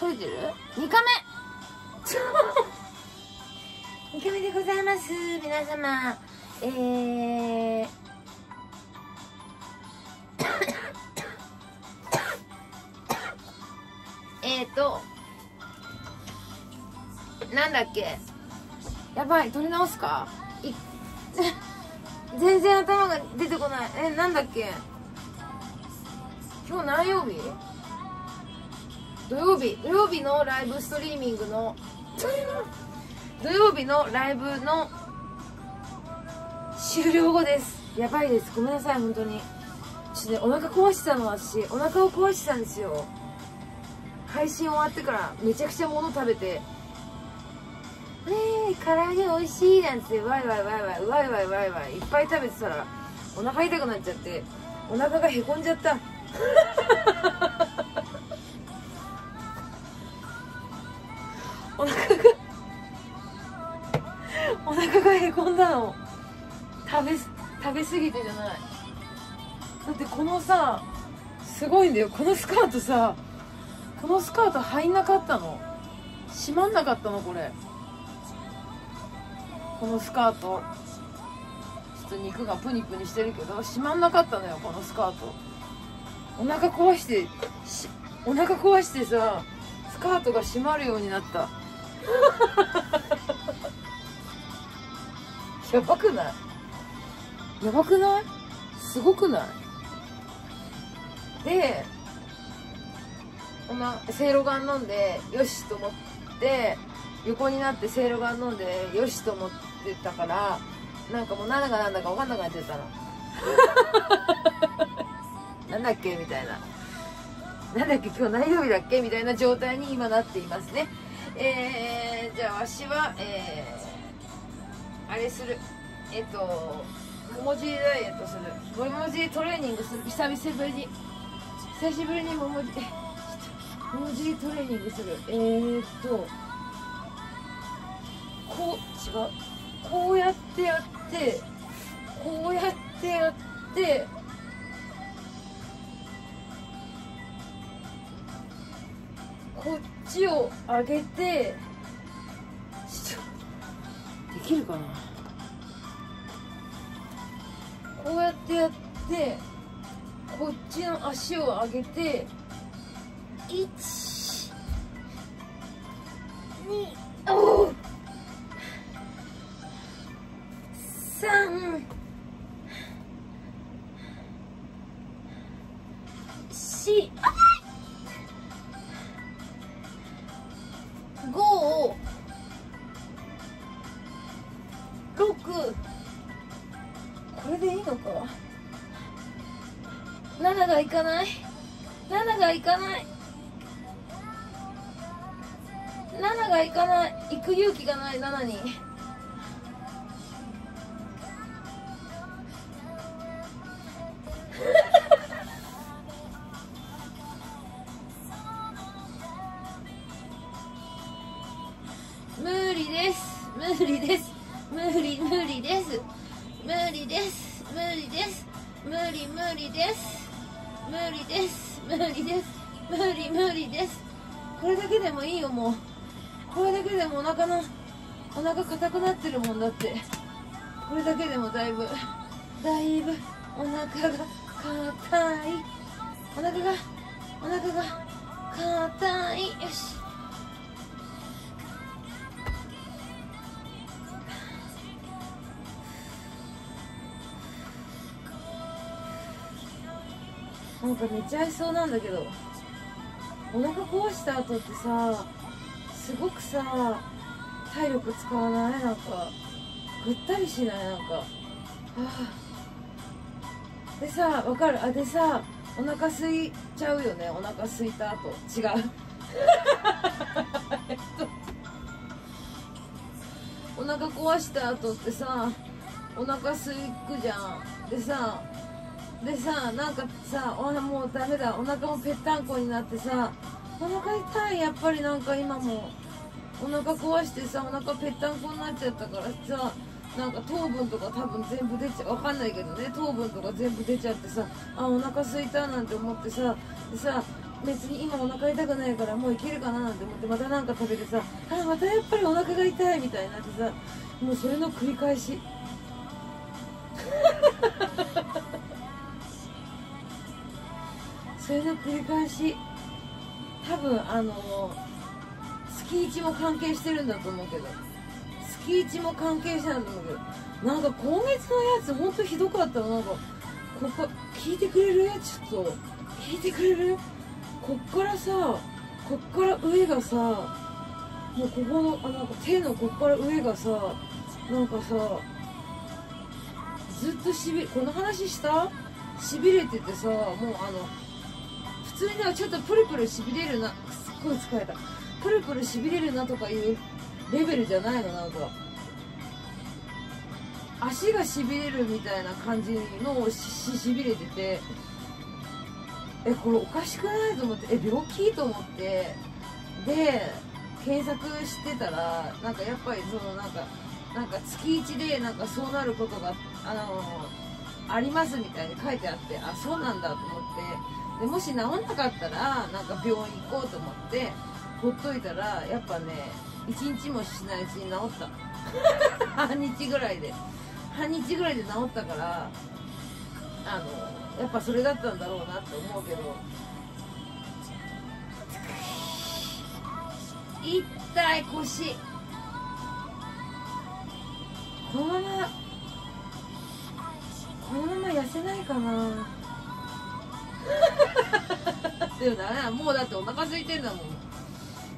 取れてる ?2 カメ2カメでございます。皆様。えー。えーと。なんだっけ？やばい。取り直すか？い 全然頭が出てこない。えなんだっけ？今日何曜日？土曜日土曜日のライブストリーミングの土曜日のライブの終了後です。やばいです。ごめんなさい本当に。ちょっとねお腹壊してたの私お腹を壊してたんですよ。配信終わってからめちゃくちゃ物食べて。ねえ唐揚げ美味しいなんてワイワイワイワイワイワイワイワイいっぱい食べてたらお腹痛くなっちゃってお腹がへこんじゃった。の食べ食べ過ぎてじゃない。だってこのさすごいんだよ。このスカートさこのスカート入んなかったの。閉まんなかったのこれ。このスカート。ちょっと肉がプニプニしてるけど閉まんなかったのよこのスカート。お腹壊してしお腹壊してさスカートが閉まるようになった。やばくない？やばくない？すごくない？でおなせいろがん飲んでよしと思って横になってせいろがん飲んでよしと思ってたからなんかもう何だかなんだか分かんなくなっちゃったの。なんだっけみたいな。なんだっけ？今日何曜日だっけ？みたいな状態に今なっていますね。えー、じゃあわしはえー、あれする。えっと桃尻ダイエットする。桃尻トレーニングする。久々ぶりに。久しぶりに桃尻桃尻トレーニングする。えー、っとこう違う。こうやってやってこうやってやってこっちを上げてちょっとできるかな？こうやってやってこっちの足を上げて1無理です。無理無理です。無理です。無理です。無理無理です。これだけでもいいよもう。これだけでもお腹のお腹硬くなってるもんだって。これだけでもだいぶだいぶお腹が硬い。お腹がお腹が硬い。よし。なんか寝ちゃいそうなんだけど。お腹壊した後ってさすごくさ体力使わない？なんかぐったりしない？なんか。はあでさわかる？あでさお腹空いちゃうよね？お腹空いた後。違う。えっと。お腹壊した後ってさお腹空くじゃん。でさでさなんかさおもうダメだ。お腹もぺったんこになってさお腹痛い。やっぱりなんか今もお腹壊してさお腹ぺったんこになっちゃったからさなんか糖分とか多分全部出ちゃわかんないけどね。糖分とか全部出ちゃってさあお腹空いたなんて思ってさでさ別に今お腹痛くないからもういけるかななんて思ってまたなんか食べてさあまたやっぱりお腹が痛いみたいになってさもうそれの繰り返し。それの繰り返し。多分あの月一も関係してるんだと思うけど。月一も関係してるんだと思うけど。なんか今月のやつほんとひどかったの。なんかここ聞いてくれる？ちょっと。聞いてくれる？こっからさこっから上がさもうここのあなんか手のこっから上がさなんかさずっとしびこの話した？しびれててさもうあの普通にはちょっとプルプルしびれるな。すっごい疲れた。プルプルしびれるなとかいうレベルじゃないのなんか。足がしびれるみたいな感じのししびれてて。えこれおかしくないと思って。え病気と思って。で検索してたらなんかやっぱりそのなんかなんか月1でなんかそうなることがあのありますみたいに書いてあってあそうなんだと思って。でもし治んなかったらなんか病院行こうと思ってほっといたらやっぱね1日もしないうちに治った 半日ぐらいで。半日ぐらいで治ったからあのやっぱそれだったんだろうなって思うけど。痛い腰。このままこのまま痩せないかな。でもダメだもうだってお腹空いてんだもん。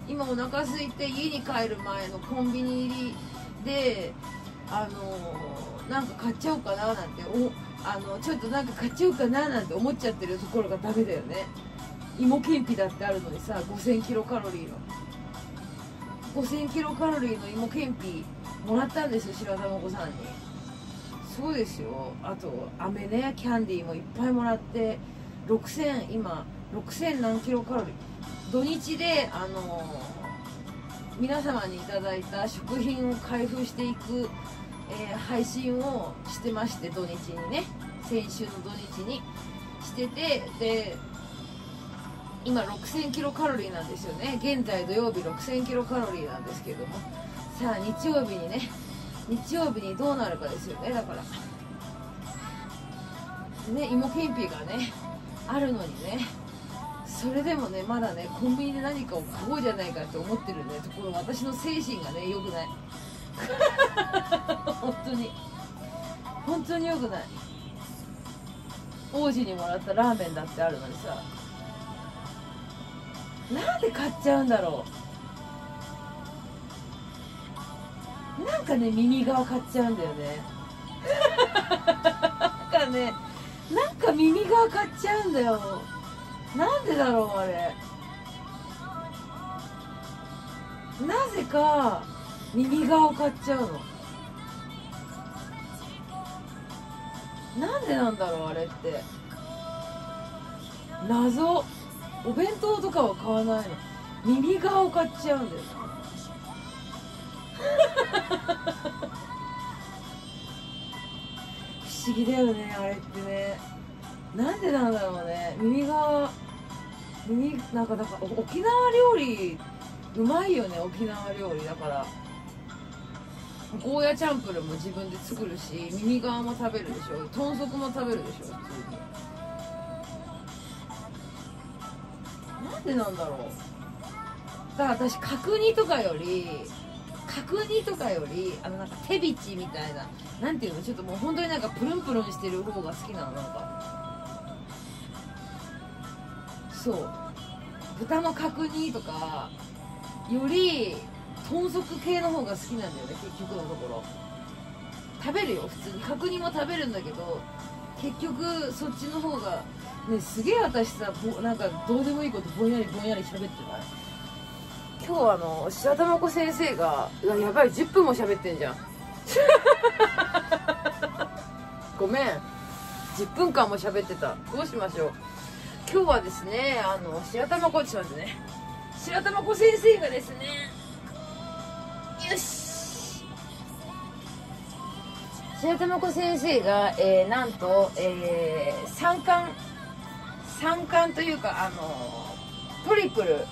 今お腹空いて家に帰る前のコンビニ入りであのなんか買っちゃおうかななんておあのちょっとなんか買っちゃおうかななんて思っちゃってるところがダメだよね。芋けんぴだってあるのにさ5000キロカロリーの。5000キロカロリーの芋けんぴもらったんですよ白玉子さんに。そうですよ。あと飴ねキャンディーもいっぱいもらって6000今6000何キロカロリー？土日であの皆様にいただいた食品を開封していく、えー配信をしてまして土日にね。先週の土日に。しててで今6000キロカロリーなんですよね。現在土曜日6000キロカロリーなんですけれども。さあ日曜日にね。日曜日にどうなるかですよね。だから。ね芋けんぴがね。あるのにね。それでもねまだねコンビニで何かを買おうじゃないかって思ってるね。ところ私の精神がね良くない。本当に。本当に良くない。王子にもらったラーメンだってあるのにさ。なんで買っちゃうんだろう。なんかね耳側買っちゃうんだよね。なんかねなんか耳側買っちゃうんだよ。なんでだろうあれ。なぜか耳側を買っちゃうの。なんでなんだろうあれって。謎。お弁当とかは買わないの。耳側を買っちゃうんだよ。思議だよねあれってね。なんでなんだろうね。耳が耳なんかなんか沖縄料理うまいよね沖縄料理。だからゴーヤチャンプルも自分で作るし耳側も食べるでしょ。豚足も食べるでしょ普通に。なんでなんだろう。だから私角煮とかより角煮とかよりあのなんか手びちみたいななんていうの？ちょっともう本当になんかプルンプルンしてる方が好きなのなんか。そう。豚の角煮とかより豚足系の方が好きなんだよね結局のところ。食べるよ普通に。角煮も食べるんだけど結局そっちの方がねすげえ私さなんかどうでもいいことぼんやりぼんやり喋ってない？今日あの白玉子先生がうわやばい10分も喋ってんじゃん。ごめん。10分間も喋ってた。どうしましょう。今日はですねあの白玉子ちょっと待ってね白玉子先生がですねよし。白玉子先生が、えーなんと、えー、三冠三冠というかあのトリプル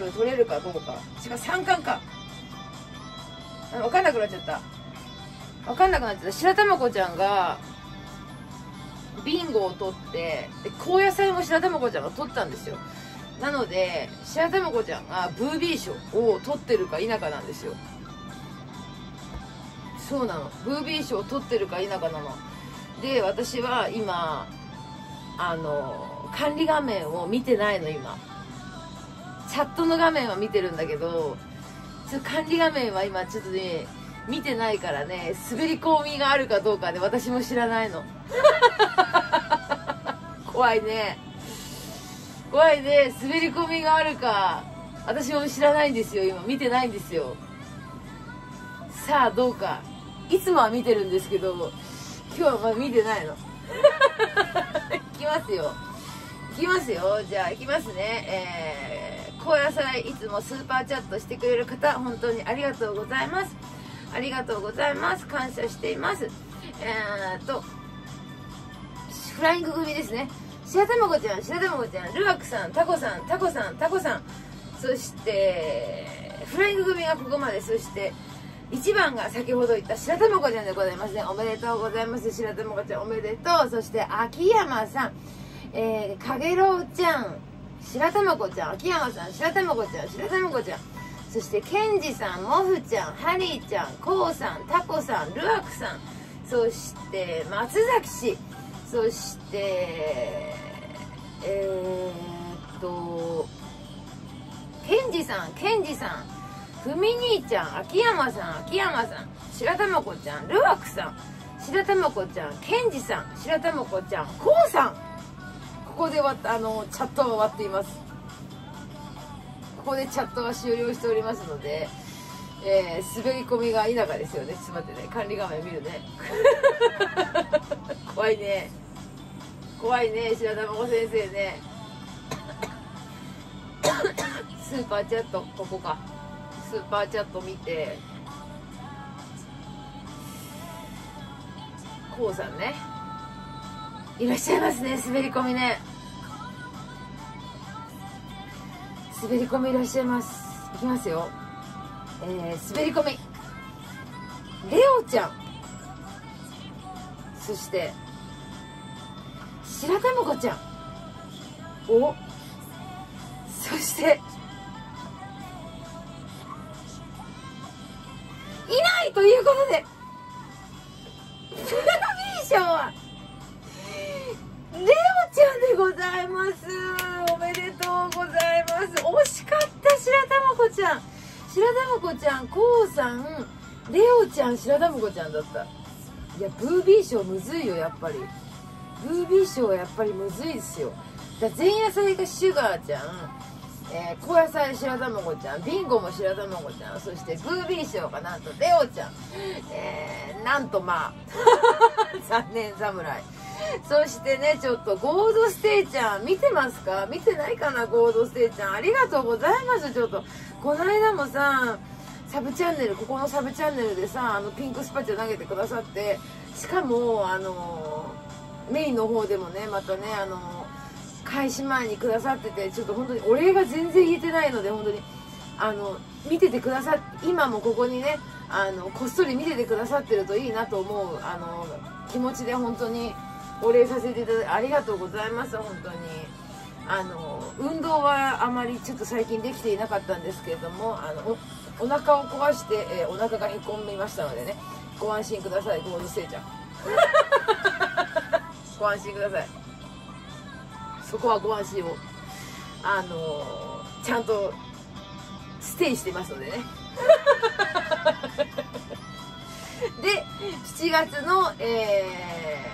取れるかどうか違う三冠か。分かんなくなっちゃった。分かんなくなっちゃった。白玉子ちゃんがビンゴを取ってで高野菜も白玉子ちゃんが取ったんですよ。なので白玉子ちゃんがブービー賞を取ってるか否かなんですよ。そうなの。ブービー賞を取ってるか否かなの。で私は今あの管理画面を見てないの今。チャットの画面は見てるんだけどちょ管理画面は今ちょっとね見てないからね滑り込みがあるかどうかで私も知らないの。怖いね。怖いね。滑り込みがあるか私も知らないんですよ。今見てないんですよ。さあどうか。いつもは見てるんですけど今日はまだ見てないの。いきますよ。いきますよ。じゃあいきますね。えー、高野菜いつもスーパーチャットしてくれる方本当にありがとうございます。ありがとうございます。感謝しています。えー、っとフライング組ですね。白玉子ちゃん白玉子ちゃんルアクさんタコさんタコさんタコさんそしてフライング組がここまで。そして1番が先ほど言った白玉子ちゃんでございます。ねおめでとうございます。白玉子ちゃんおめでとう。そして秋山さん。えー、かげろうちゃん。白玉子ちゃん秋山さん白玉子ちゃん白玉子ちゃん。そしてケンジさんモフちゃんハリーちゃんコウさんタコさんルアクさん。そして松崎氏そしてえー、っとケンジさんケンジさん。ふみ兄ちゃん秋山さん秋山さん。白玉子ちゃんルアクさん。白玉子ちゃんケンジさん。白玉子ちゃんコウさん。ここでわあのチャットが終わっています。ここでチャットが終了しておりますので、えー、滑り込みが田舎ですよね。ちょっと待ってね。管理画面見るね。怖いね。怖いね。白玉子先生ね。スーパーチャットここか。スーパーチャット見てこうさんね。いらっしゃいますね滑り込みね。滑り込みいらっしゃいます。いきますよ。えー、滑り込み。レオちゃん。そして白玉子ちゃん。お。そしていないということでちゃんこうさんレオちゃん白玉子ちゃんだった。いやブービー賞むずいよやっぱり。ブービー賞はやっぱりむずいですよ。だ前夜祭がシュガーちゃんえー、高野菜白卵ちゃんビンゴも白卵ちゃんそしてブービー賞がなんとレオちゃん、えー、なんとまあ 残念侍。そしてねちょっとゴールドステイちゃん見てますか？見てないかなゴールドステイちゃん。ありがとうございますちょっと。この間もさサブチャンネルここのサブチャンネルでさあのピンクスパチャ投げてくださってしかもあのメインの方でもねまたねあの開始前にくださっててちょっと本当にお礼が全然言えてないので本当に。あの見ててくださ今もここにねあのこっそり見ててくださってるといいなと思うあの気持ちで本当にお礼させていただいてありがとうございます本当に。あの運動はあまりちょっと最近できていなかったんですけれどもあのお腹を壊して、えー、お腹がへこみましたのでねご安心くださいゴールステイちゃん。ご安心ください。そこはご安心をあのちゃんとステイしてますのでね。で7月の、え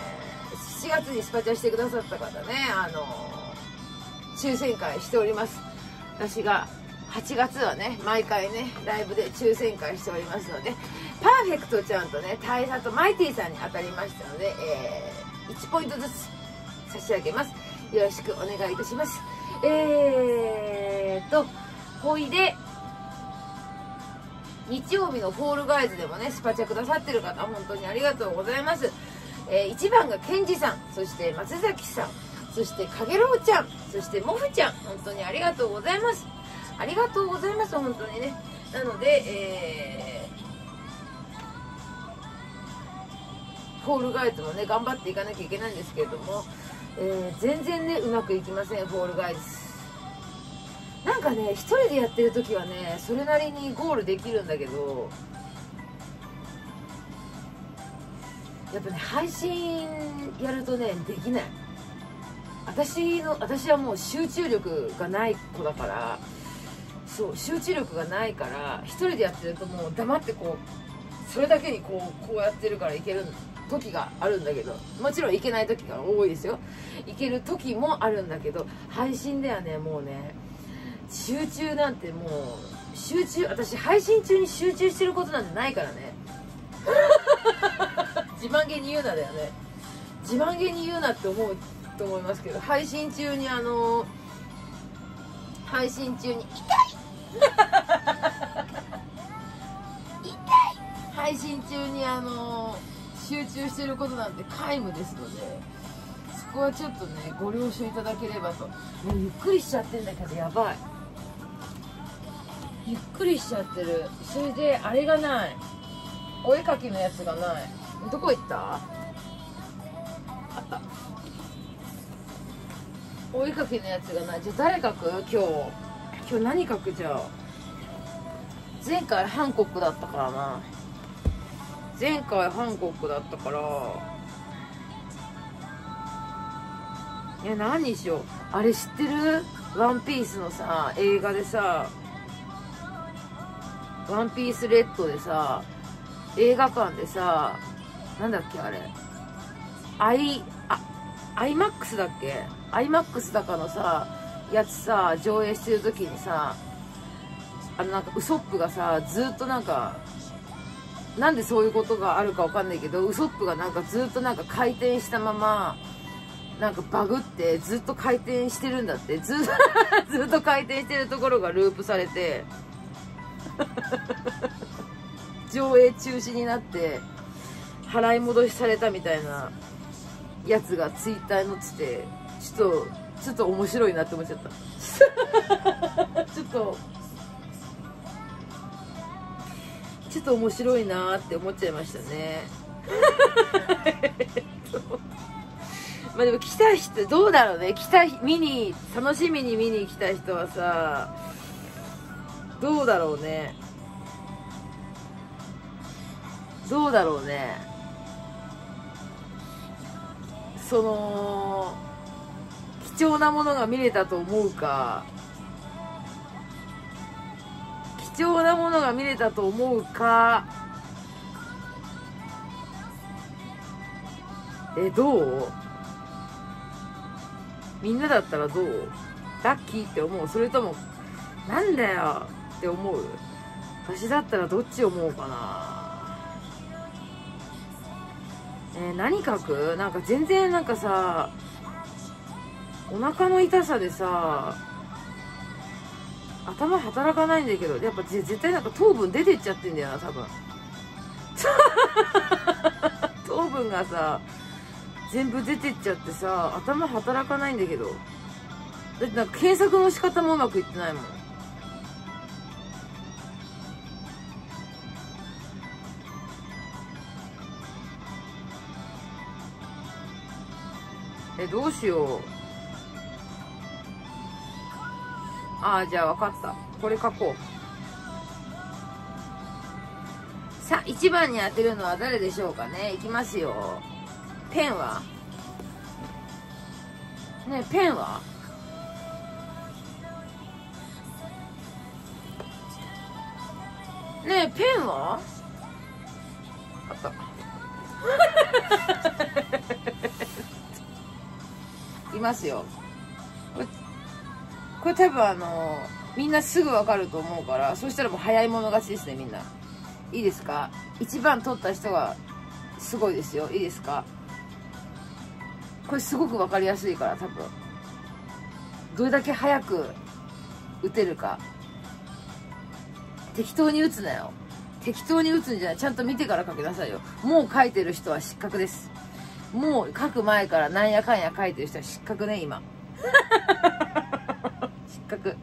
ー、7月にスパチャしてくださった方ねあの抽選会しております。私が8月はね毎回ねライブで抽選会しておりますのでパーフェクトちゃんとね大佐とマイティさんに当たりましたので、えー、1ポイントずつ差し上げます。よろしくお願いいたします。えーとほいで日曜日のフォールガイズでもねスパチャくださってる方本当にありがとうございます、えー、1番がケンジさんそして松崎さんそしてかげろうちゃんそしてもふちゃん本当にありがとうございます。ありがとうございます本当にね。なのでえー、フォールガイズもね頑張っていかなきゃいけないんですけれども、えー、全然ねうまくいきませんフォールガイズ。なんかね一人でやってる時はねそれなりにゴールできるんだけどやっぱね配信やるとねできない。私の私はもう集中力がない子だからそう集中力がないから一人でやってるともう黙ってこうそれだけにこうこうやってるからいける時があるんだけどもちろんいけない時が多いですよ。いける時もあるんだけど配信ではねもうね集中なんてもう集中私配信中に集中してることなんてないからね。自慢げに言うなだよね。自慢げに言うなって思うと思いますけど配信中にあの配信中に痛い痛い。配信中にあの集中してることなんて皆無ですのでそこはちょっとねご了承いただければと。もうゆっくりしちゃってんだけどやばい。ゆっくりしちゃってる。それであれがない。お絵かきのやつがない。どこ行った？あった。お絵かきのやつがない。じゃあ誰書く？今日。今日何書くじゃあ前回ハンコックだったからな。前回ハンコックだったから。いや何にしよう。あれ知ってる？ワンピースのさ映画でさワンピースレッドでさ映画館でさなんだっけあれ？アイあアイマックスだっけ？アイマックスだかのさやつさ上映してる時にさあのなんかウソップがさずっとなんかなんでそういうことがあるかわかんないけどウソップがなんかずっとなんか回転したままなんかバグってずっと回転してるんだって。ず ずっと回転してるところがループされて 上映中止になって払い戻しされたみたいなやつがツイッターに載っててちょっとちょっと面白いなって思っちゃった。ちょっとちょっと面白いなって思っちゃいましたね。まあでも来た人どうだろうね。来た見に楽しみに見に来た人はさどうだろうね。どうだろうね。その貴重なものが見れたと思うか。貴重なものが見れたと思うか。えどう？みんなだったらどう？ラッキーって思う？それともなんだよ？って思う？私だったらどっち思うかな。えー、何書く？なんか全然なんかさお腹の痛さでさ頭働かないんだけどやっぱ絶対なんか糖分出てっちゃってんだよな多分。糖分がさ全部出てっちゃってさ頭働かないんだけど。だってなんか検索の仕方もうまくいってないもん。えどうしよう。ああじゃあ分かった。これ書こう。さあ1番に当てるのは誰でしょうかね。いきますよ。ペンは？ねペンは？ねペンは？あった。いますよ。これ多分あのみんなすぐ分かると思うからそしたらもう早い者勝ちですねみんな。いいですか？1番取った人がすごいですよ。いいですか？これすごく分かりやすいから多分。どれだけ早く打てるか。適当に打つなよ。適当に打つんじゃない。ちゃんと見てから書きなさいよ。もう書いてる人は失格です。もう書く前からなんやかんや書いてる人は失格ね今。失格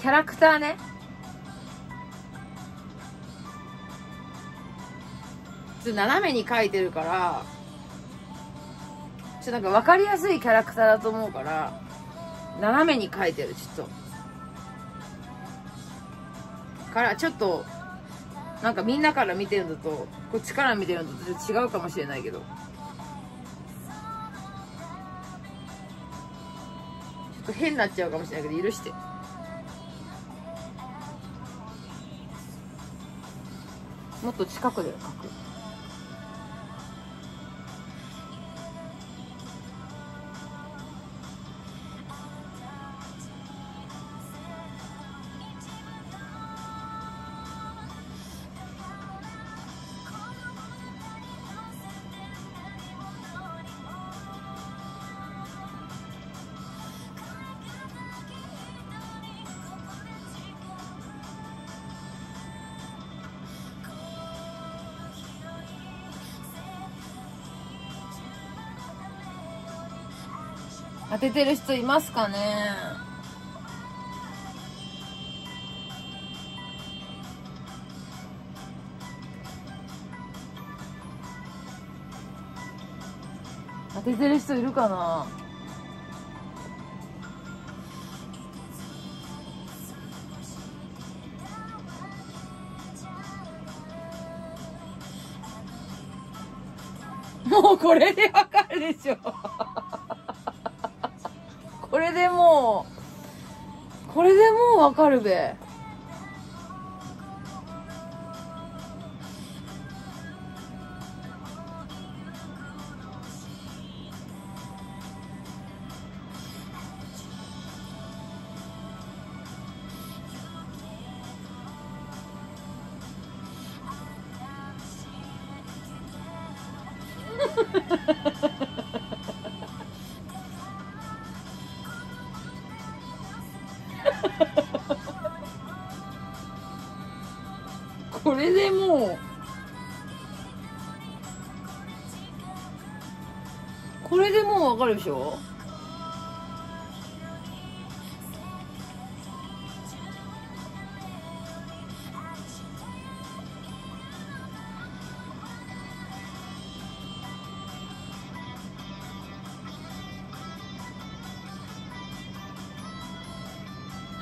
キャラクターね。ちょっと斜めに書いてるからちょっとなんか分かりやすいキャラクターだと思うから斜めに書いてるちょっと。からちょっとなんかみんなから見てるのとこっちから見てるのとちょっと違うかもしれないけど。ちょっと変になっちゃうかもしれないけど許して。もっと近くで書く。当ててる人いますかね？当ててる人いるかな？もうこれでわかるでしょ。これでもうわかるべ。るでしょ？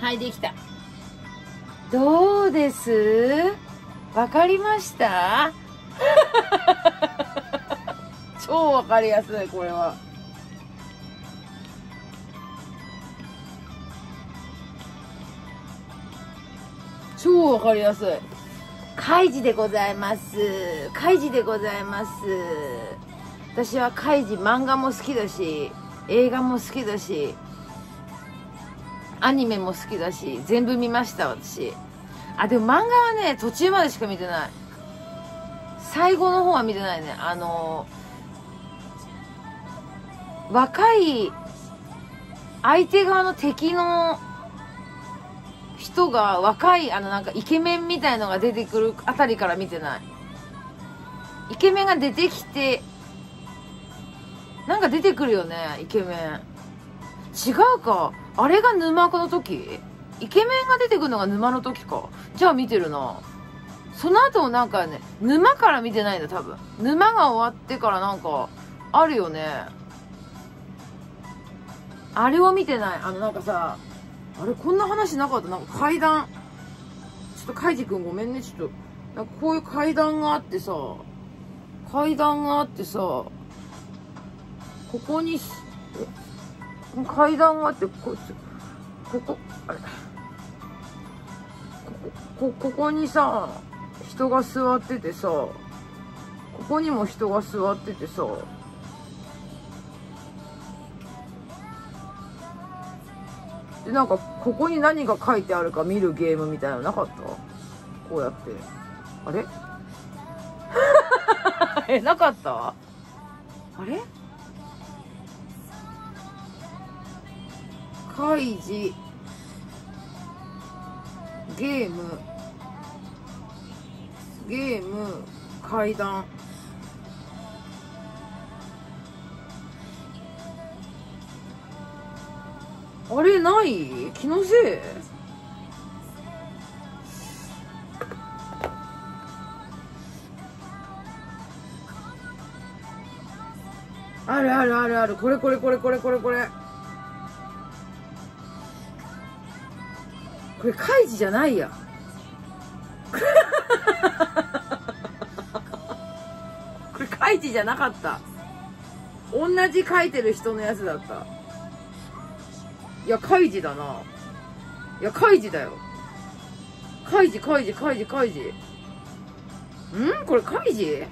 はいできた。どうです？わかりました？超わかりやすいこれは超わかりやすい。カイジでございます。カイジでございます。私はカイジ漫画も好きだし映画も好きだしアニメも好きだし全部見ました私。あでも漫画はね途中までしか見てない。最後の方は見てないね。あの若い相手側の敵の人が若いあのなんかイケメンみたいのが出てくるあたりから見てない？イケメンが出てきてなんか出てくるよねイケメン。違うか。あれが沼子の時？イケメンが出てくるのが沼の時か。じゃあ見てるな。その後もなんかね沼から見てないんだ多分。沼が終わってからなんかあるよね。あれを見てない。あのなんかさあれこんな話なかった？なんか階段。ちょっとカイジ君ごめんねちょっと。なんかこういう階段があってさ階段があってさここに階段があってこここあれ。こここにさ人が座っててさここにも人が座っててさでなんかここに何が書いてあるか見るゲームみたいなのなかった？こうやって。あれ？えなかった？あれ？カイジ。ゲーム。ゲーム。階段。あれない？気のせい？あるあるあるある。これこれこれこれこれこれ。これカイジじゃないや。これカイジじゃなかった。同じ書いてる人のやつだった。いやカイジだな。いやカイジだよ。カイジカイジカイジカイジ。ん？これカイジ？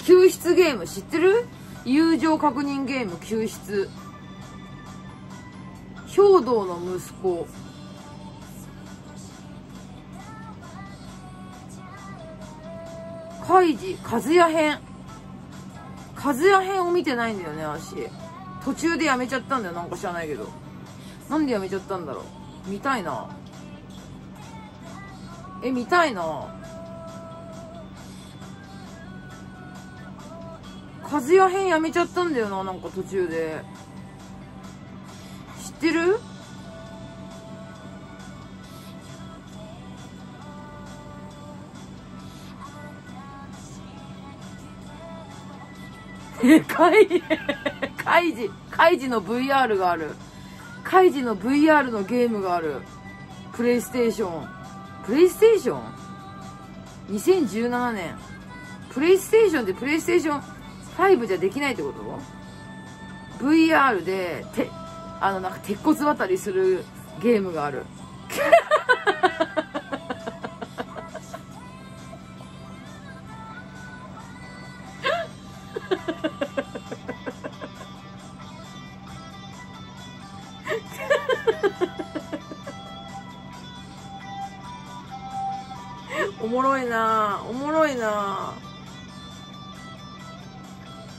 救出ゲーム？知ってる？友情確認ゲーム？救出。兵道の息子。カイジ和也編。和也編を見てないんだよね私途中でやめちゃったんだよ。なんか知らないけど。なんでやめちゃったんだろう。見たいな。え見たいな。和也編やめちゃったんだよななんか途中で。知ってる？え、カイ、カイジ、カイジの VR がある。カイジの VR のゲームがある。プレイステーション。プレイステーション ?2017 年。プレイステーションってプレイステーション5じゃできないってこと ?VR で、て、あの、なんか鉄骨渡りするゲームがある。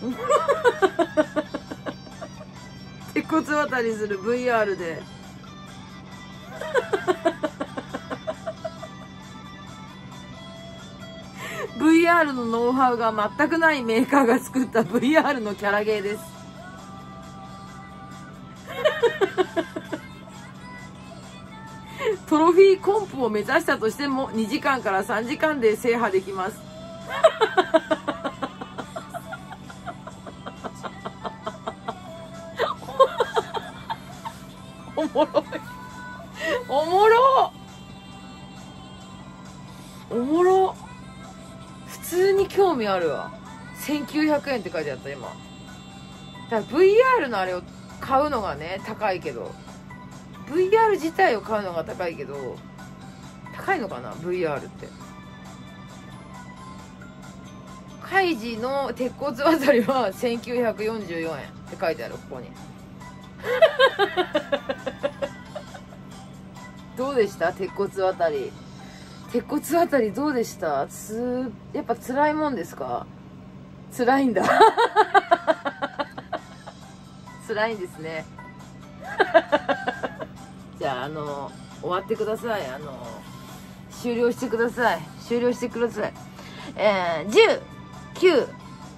鉄骨渡りする VR で。VR のノウハウが全くないメーカーが作った VR のキャラゲーです。トロフィーコンプを目指したとしても2時間から3時間で制覇できます。味あるわ。1900円って書いてあった今。だから VR のあれを買うのがね高いけど。VR 自体を買うのが高いけど高いのかな？VR って。カイジの鉄骨渡りは1944円って書いてあるここに。どうでした？鉄骨渡り鉄骨渡りどうでした？つやっぱ辛いもんですか？辛いんだ。辛いんですね。じゃああの終わってください。あの終了してください。終了してください。えー、10 9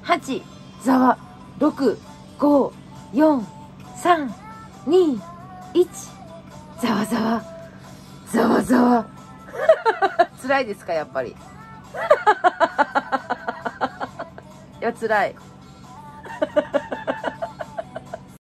8ざわ6 5 4 3 2 1ざわざわざわざわ 辛いですかやっぱり？いや辛い。